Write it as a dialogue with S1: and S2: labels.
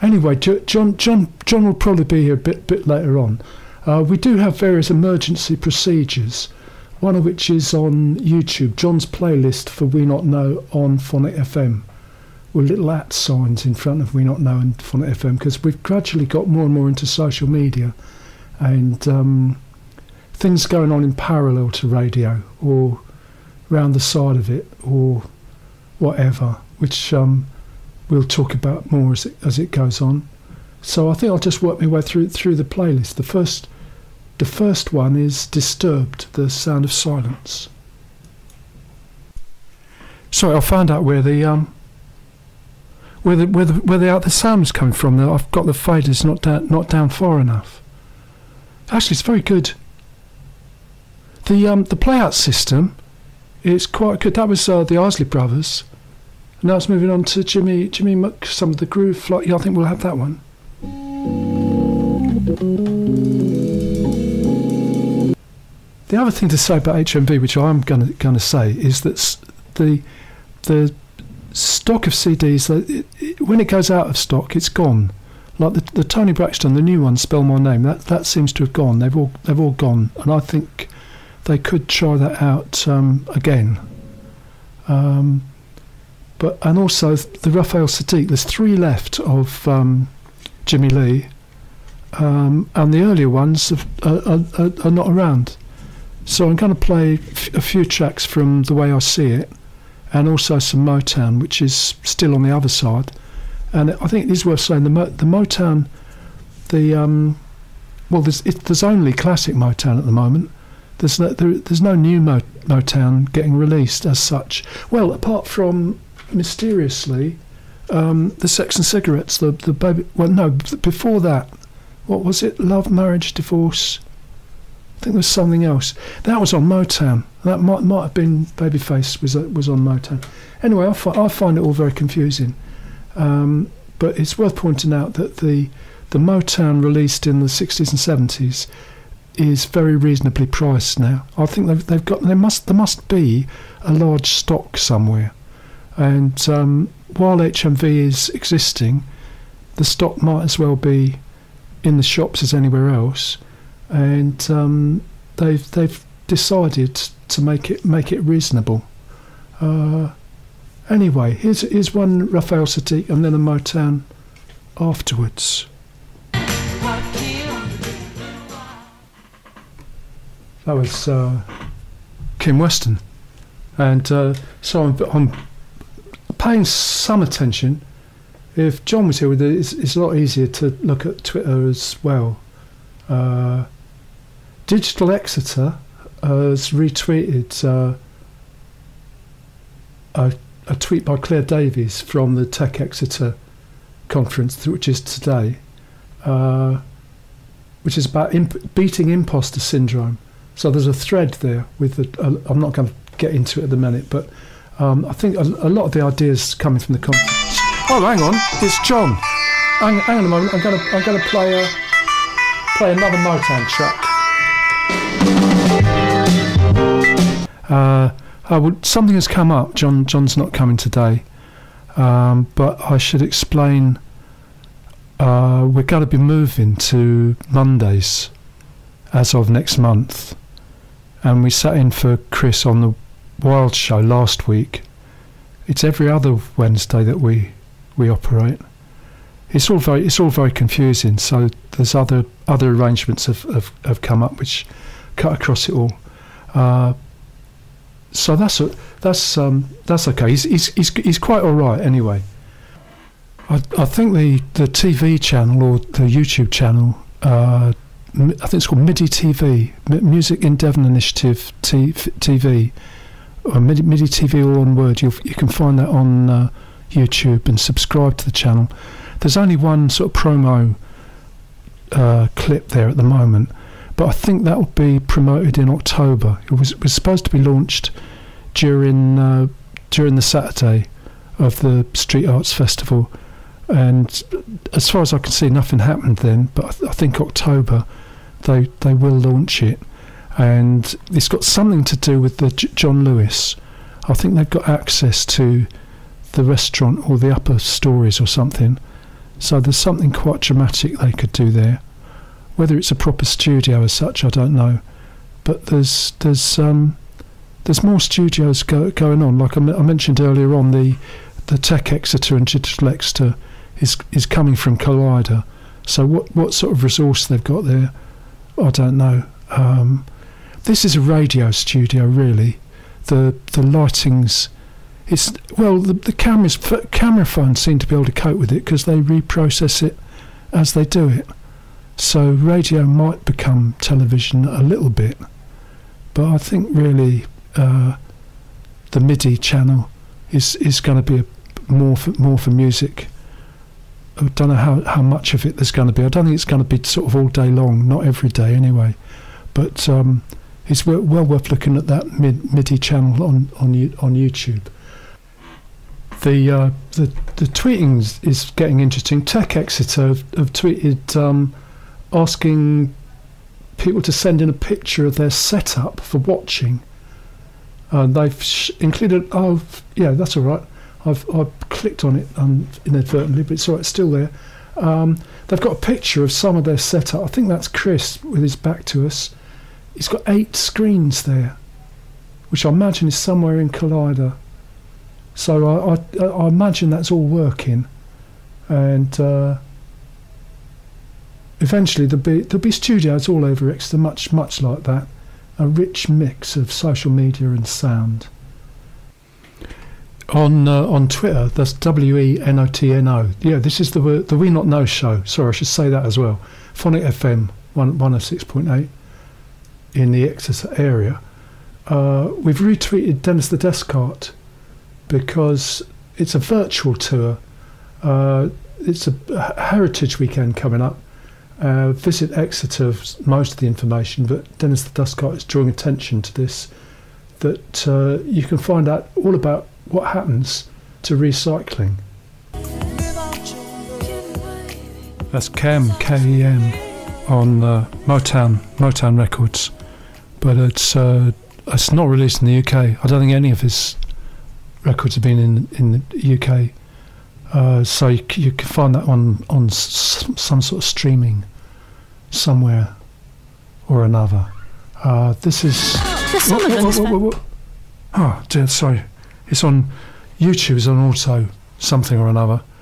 S1: Anyway, John, John, John will probably be here a bit, bit later on. Uh, we do have various emergency procedures, one of which is on YouTube. John's playlist for We Not Know on Phonic FM, with little at signs in front of We Not Know and Phonic FM, because we've gradually got more and more into social media, and um, things going on in parallel to radio or round the side of it or whatever, which um, we'll talk about more as it, as it goes on. So I think I'll just work my way through through the playlist. The first the first one is Disturbed, the sound of silence. Sorry, I found out where the um where the where the where the, out the sound is coming from. I've got the faders not down not down far enough. Actually, it's very good. The um the playout system is quite good. That was uh, the Isley Brothers. Now it's moving on to Jimmy Jimmy Muck, some of the groove flight. Yeah, I think we'll have that one. The other thing to say about HMV, which I'm going to going to say, is that the the stock of CDs, it, it, when it goes out of stock, it's gone. Like the, the Toni Braxton, the new one, Spell My Name, that, that seems to have gone. They've all they've all gone, and I think they could try that out um, again. Um, but and also the Raphael Saadiq. There's three left of um, Jimmy Lee, um, and the earlier ones have, are, are, are, not around. So I'm going to play a few tracks from The Way I See It, and also some Motown, which is still on the other side. And I think it is worth saying the Mo- the Motown, the um, well, there's it, there's only classic Motown at the moment. There's no there, there's no new Mo- Motown getting released as such. Well, apart from mysteriously, um, the sex and cigarettes, the the baby. Well, no, before that, what was it? Love, marriage, divorce. I think there was something else. That was on Motown. That might might have been Babyface was uh, was on Motown. Anyway, I, fi- I find it all very confusing. Um, but it's worth pointing out that the the Motown released in the 60s and 70s is very reasonably priced now. I think they've, they've got there must there must be a large stock somewhere. And um, while HMV is existing, the stock might as well be in the shops as anywhere else. And um, they've they've decided to make it make it reasonable. Uh, anyway, here's here's one Raphael Saadiq and then a Motown afterwards. That was uh, Kim Weston, and uh, so I'm, I'm paying some attention. If John was here it's, it's a lot easier to look at Twitter as well. Uh, Digital Exeter has retweeted uh, a, a, tweet by Claire Davies from the Tech Exeter conference, which is today, uh, which is about imp- beating imposter syndrome. So there's a thread there with the. Uh, I'm not going to get into it at the minute, but um, I think a, a, lot of the ideas coming from the conference. Oh, hang on, it's John. Hang, hang on a moment. I'm to I'm to play a play another Motown track. Uh, would, something has come up. John John's not coming today, um, but I should explain. Uh, we're going to be moving to Mondays as of next month, and we sat in for Chris on the Wild show last week. It's every other Wednesday that we we operate. It's all very it's all very confusing. So there's other other arrangements have have, have come up which cut across it all. Uh, so that's a, that's um, that's okay. He's, he's he's he's quite all right anyway. I I think the the TV channel or the YouTube channel. Uh, I think it's called MIDI TV, Music in Devon Initiative TV or MIDI, MIDI TV all on word. you you can find that on uh, YouTube and subscribe to the channel. There's only one sort of promo uh, clip there at the moment, but I think that will be promoted in October. It was, it was supposed to be launched during uh, during the Saturday of the Street Arts Festival, and as far as I can see, nothing happened then. But I, th- I think October they they will launch it and it's got something to do with the J- John Lewis. I think they've got access to the restaurant or the upper stories or something. So there's something quite dramatic they could do there. Whether it's a proper studio as such, I don't know. But there's there's um, there's more studios go, going on. Like I, mentioned earlier on, the the Tech Exeter and Digital Exeter is is coming from Collider. So what what sort of resource they've got there, I don't know. Um, this is a radio studio, really. The the lighting's it's well the, the cameras camera phones seem to be able to cope with it because they reprocess it as they do it. So radio might become television a little bit, but I think really uh, the MIDI channel is is going to be a, more for, more for music. I don't know how, how much of it there's going to be. I don't think it's going to be sort of all day long, not every day anyway. But um, it's well, worth looking at that MIDI channel on on on YouTube. The uh, the the tweeting is getting interesting. Tech Exeter have, have tweeted um, asking people to send in a picture of their setup for watching. And they've included. Oh, yeah, that's all right. I've I've clicked on it um, inadvertently, but it's all right. It's still there. Um, they've got a picture of some of their setup. I think that's Chris with his back to us. He's got eight screens there, which I imagine is somewhere in Collider. So I, I, I imagine that's all working, and uh, eventually there'll be there'll be studios all over Exeter, much much like that, a rich mix of social media and sound. On uh, on Twitter, that's W E N O T N O. Yeah, this is the the We Not Know show. Sorry, I should say that as well. Phonic FM one one oh six point eight in the Exeter area. Uh, we've retweeted Dennis the Descartes because it's a virtual tour. Uh, it's a heritage weekend coming up. Uh, visit Exeter, most of the information, but Dennis the Descartes is drawing attention to this. That uh, you can find out all about what happens to recycling. That's Kem K E M on uh, Motown Motown Records, but it's uh, it's not released in the UK. I don't think any of his records have been in in the UK. Uh, so you, you, can find that on on s- some sort of streaming somewhere or another. Uh, this is. Oh, dear, sorry. It's on YouTube. It's on also something or another.